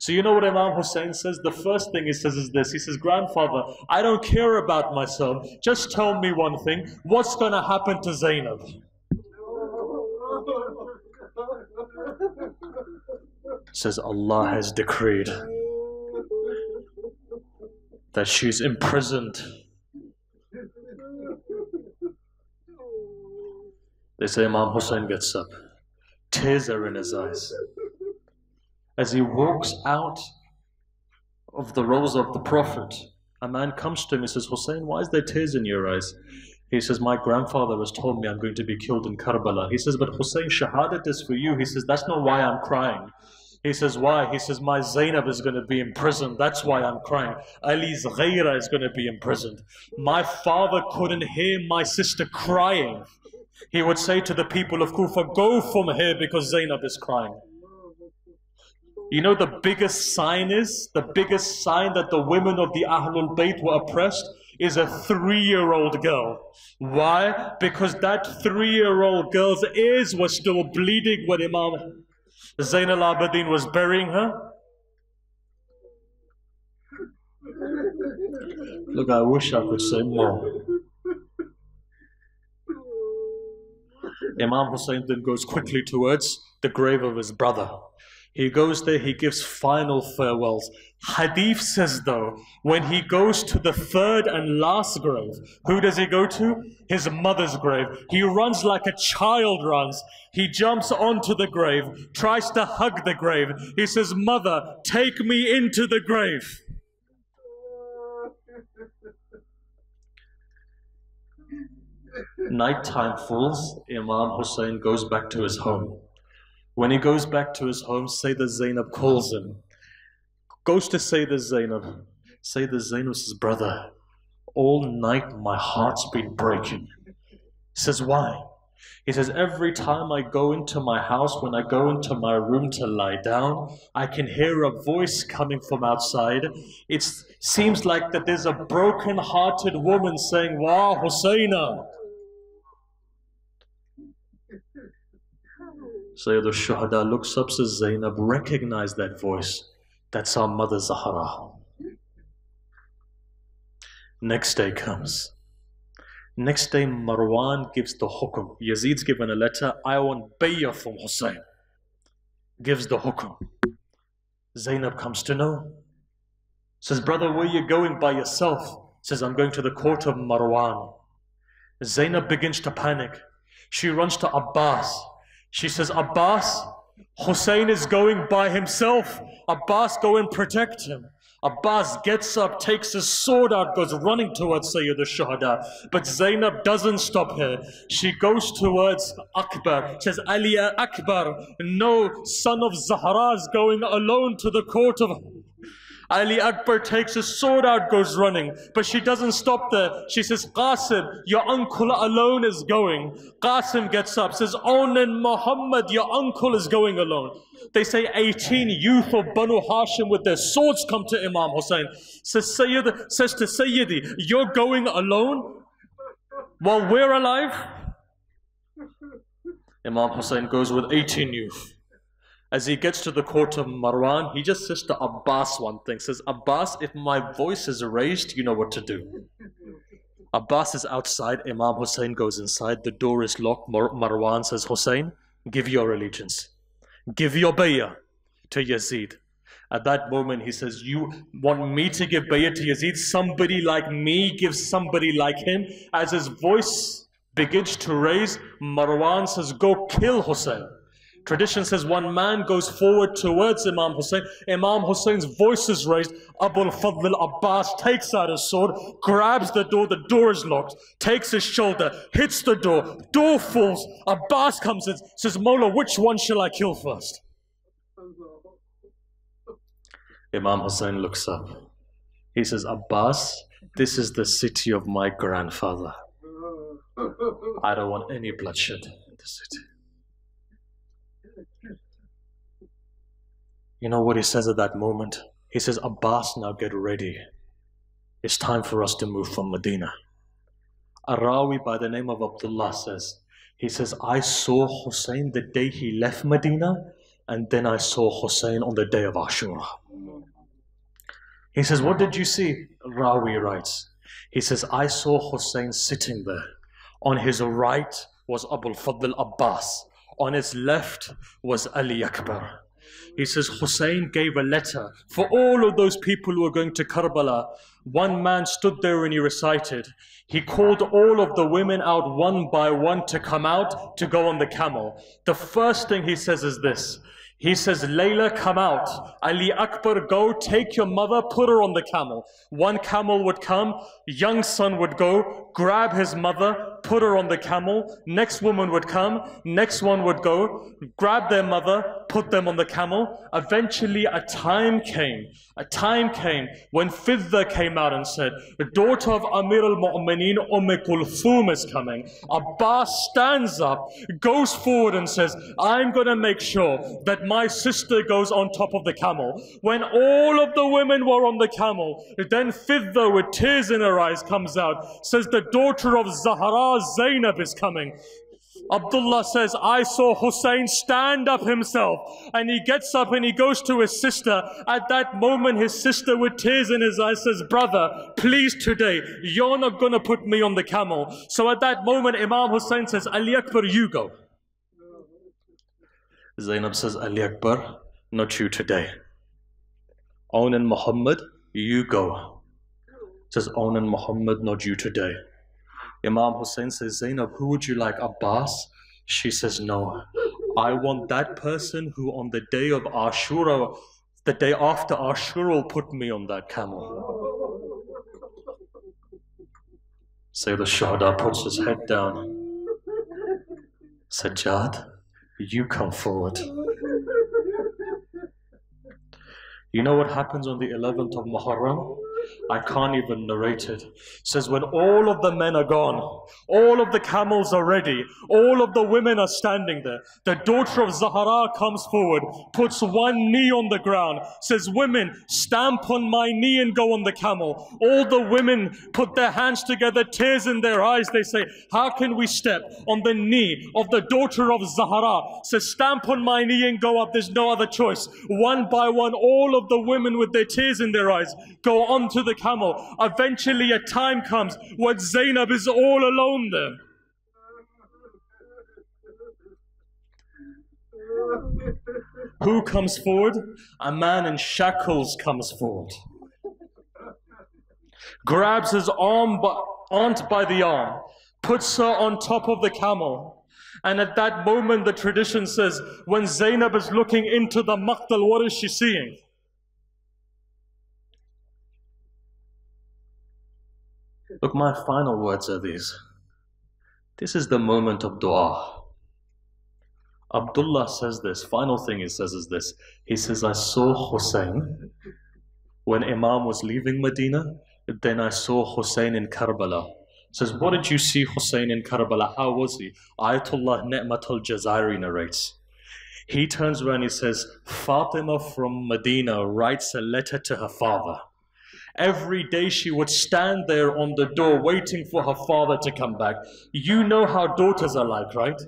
So you know what Imam Hussein says? The first thing he says is this. He says, Grandfather, I don't care about myself. Just tell me one thing. What's going to happen to Zainab? Says Allah has decreed that she's imprisoned. They say Imam Hussein gets up. Tears are in his eyes as he walks out of the rows of the Prophet, a man comes to him and says, Hussein, why is there tears in your eyes? He says, My grandfather has told me I'm going to be killed in Karbala. He says, But Hussein, Shahadat is for you. He says, That's not why I'm crying. He says, Why? He says, My Zainab is going to be imprisoned. That's why I'm crying. Ali's Ghaira is going to be imprisoned. My father couldn't hear my sister crying. He would say to the people of Kufa, Go from here because Zainab is crying. You know the biggest sign is? The biggest sign that the women of the Ahlul Bayt were oppressed is a three-year-old girl. Why? Because that three-year-old girl's ears were still bleeding when Imam Zain al-Abidin was burying her. Look, I wish I could say more. Imam Hussein then goes quickly towards the grave of his brother. He goes there, he gives final farewells. Hadith says though, when he goes to the third and last grave, who does he go to? His mother's grave. He runs like a child runs. He jumps onto the grave, tries to hug the grave. He says, Mother, take me into the grave. Nighttime falls, Imam Hussein goes back to his home. When he goes back to his home, Sayyidah Zainab calls him. Goes to Sayyidah Zainab. Sayyidah Zainab says, Brother, all night my heart's been breaking. He says, Why? He says, Every time I go into my house, when I go into my room to lie down, I can hear a voice coming from outside. It seems like that there's a broken hearted woman saying, Wow, Husseina. Sayyid al-Shuhada looks up, says Zainab, recognize that voice. That's our mother Zahra. Next day comes. Next day, Marwan gives the hukum. Yazid's given a letter, I want bayah from Hussein. Gives the hukum. Zainab comes to know. Says, brother, where are you going by yourself? Says, I'm going to the court of Marwan. Zainab begins to panic. She runs to Abbas. She says, Abbas, Hussein is going by himself. Abbas, go and protect him. Abbas gets up, takes his sword out, goes running towards Sayyid al-Shuhada. But Zainab doesn't stop her. She goes towards Akbar, says, Ali Akbar, no, son of Zahra is going alone to the court of Ali Akbar takes his sword out, goes running. But she doesn't stop there. She says, Qasim, your uncle alone is going. Qasim gets up, says, Aun and Muhammad, your uncle is going alone. They say 18 youth of Banu Hashim with their swords come to Imam Hussein. Says, Sayyid, says to Sayyidi, you're going alone while we're alive? Imam Hussein goes with 18 youth. As he gets to the court of Marwan, he just says to Abbas one thing. Says, Abbas, if my voice is raised, you know what to do. Abbas is outside. Imam Hussein goes inside. The door is locked. Mar Marwan says, Hussein, give your allegiance. Give your bayah to Yazid. At that moment, he says, You want me to give bayat to Yazid? Somebody like me gives somebody like him. As his voice begins to raise, Marwan says, Go kill Hussein. Tradition says one man goes forward towards Imam Hussein. Imam Hussein's voice is raised. Abu al-Fadl al-Abbas takes out his sword, grabs the door, the door is locked, takes his shoulder, hits the door, door falls. Abbas comes in, says, Mola, which one shall I kill first? Imam Hussein looks up. He says, Abbas, this is the city of my grandfather. I don't want any bloodshed in the city. You know what he says at that moment? He says, Abbas, now get ready. It's time for us to move from Medina. A Rawi by the name of Abdullah says, he says, I saw Hussein the day he left Medina, and then I saw Hussein on the day of Ashura. He says, What did you see? Rawi writes, He says, I saw Hussein sitting there. On his right was Abu Fadl Abbas. On his left was Ali Akbar. He says Hussein gave a letter for all of those people who were going to Karbala. One man stood there and he recited. He called all of the women out one by one to come out to go on the camel. The first thing he says is this. He says, Layla, come out. Ali Akbar, go, take your mother, put her on the camel. One camel would come, young son would go, grab his mother, put her on the camel. Next woman would come, next one would go, grab their mother, put them on the camel. Eventually, a time came, a time came when Fidda came out and said, The daughter of Amir al Mu'mineen, Umm Kulthum is coming. Abbas stands up, goes forward and says, I'm going to make sure that my sister goes on top of the camel. When all of the women were on the camel, then Fidda with tears in her eyes comes out, says, The daughter of Zahra, Zainab is coming. Abdullah says, I saw Hussein stand up himself and he gets up and he goes to his sister. At that moment, his sister with tears in his eyes says, brother, please today, you're not going to put me on the camel. So at that moment, Imam Hussein says, Ali Akbar, you go. Zainab says, Ali Akbar, not you today. Aun and Muhammad, you go. Says Aun and Muhammad, not you today. Imam Hussein says, Zainab, who would you like, Abbas? She says, no. I want that person who on the day of Ashura, the day after Ashura will put me on that camel. Sayyid al-Shuhada puts his head down. Sajjad, you come forward. You know what happens on the 11th of Muharram? I can't even narrate it. it. says when all of the men are gone, all of the camels are ready, all of the women are standing there. The daughter of Zahara comes forward, puts one knee on the ground, says, Women, stamp on my knee and go on the camel. All the women put their hands together, tears in their eyes. They say, How can we step on the knee of the daughter of Zahara? Says, Stamp on my knee and go up. There's no other choice. One by one, all of the women with their tears in their eyes go on to the camel. Eventually a time comes when Zainab is all alone there. Who comes forward? A man in shackles comes forward. Grabs his arm, aunt by the arm, puts her on top of the camel. And at that moment, the tradition says, when Zainab is looking into the maqtal, what is she seeing? Look, my final words are these. This is the moment of dua. Abdullah says this, final thing he says is this. He says, I saw Hussein when Imam was leaving Medina, then I saw Hussein in Karbala. Says, what did you see Hussein in Karbala? How was he? Ayatollah Ni'mat al-Jazairi narrates. He turns around, he says, Fatima from Medina writes a letter to her father. Every day she would stand there on the door waiting for her father to come back. You know how daughters are like, right?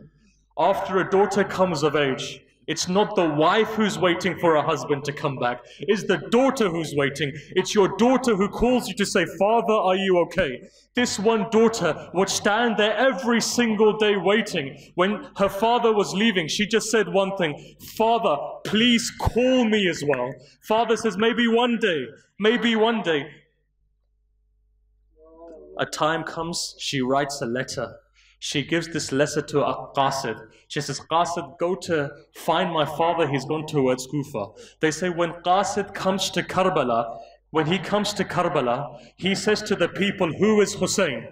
After a daughter comes of age, It's not the wife who's waiting for a husband to come back. It's the daughter who's waiting. It's your daughter who calls you to say, Father, are you okay? This one daughter would stand there every single day waiting. When her father was leaving, she just said one thing Father, please call me as well. Father says, maybe one day, maybe one day. A time comes, she writes a letter she gives this letter to Qasid. She says, Qasid, go to find my father, he's gone towards Kufa. They say when Qasid comes to Karbala, when he comes to Karbala, he says to the people, who is Hussein?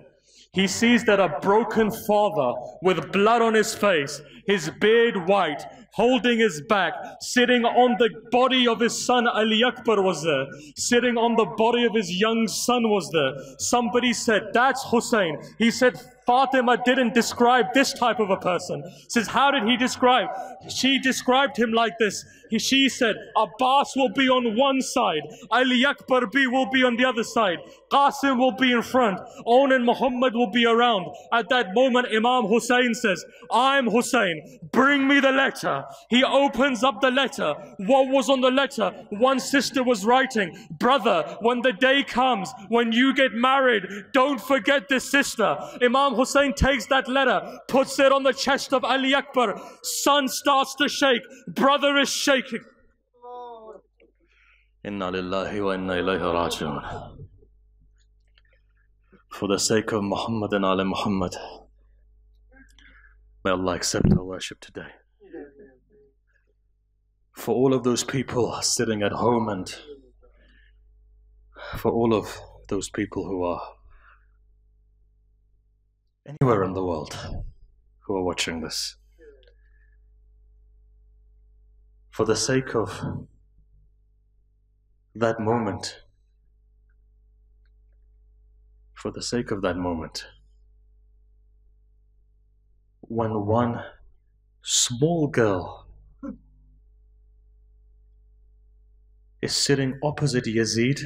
He sees that a broken father with blood on his face, his beard white, holding his back, sitting on the body of his son Ali Akbar was there, sitting on the body of his young son was there. Somebody said, That's Hussein. He said, Fatima didn't describe this type of a person. Says, how did he describe? She described him like this. He, she said, Abbas will be on one side, Ali Akbar B will be on the other side, Qasim will be in front, Aun and Muhammad will be around. At that moment, Imam Hussein says, I'm Hussein, bring me the letter. He opens up the letter. What was on the letter? One sister was writing, Brother, when the day comes, when you get married, don't forget this sister. Imam Hussein takes that letter, puts it on the chest of Ali Akbar. Son starts to shake, brother is shaking. Inna lillahi wa inna ilayhi raji'un. For the sake of Muhammad and Ali Muhammad, may Allah accept our worship today. For all of those people sitting at home and for all of those people who are anywhere in the world who are watching this. For the sake of that moment, for the sake of that moment, when one small girl is sitting opposite Yazid,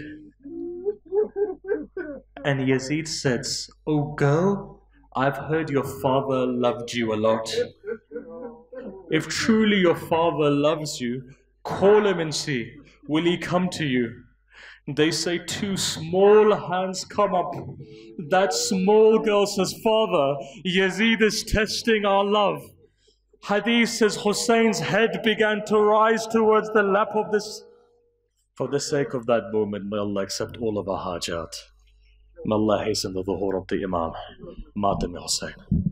and Yazid says, Oh girl, I've heard your father loved you a lot. If truly your father loves you, call him and see, will he come to you? They say two small hands come up. That small girl says, Father, Yazid is testing our love. Hadith says Hussein's head began to rise towards the lap of this. For the sake of that moment, may Allah accept all of our hajat. May Allah hasten the zuhur of the Imam, Matam Hussein.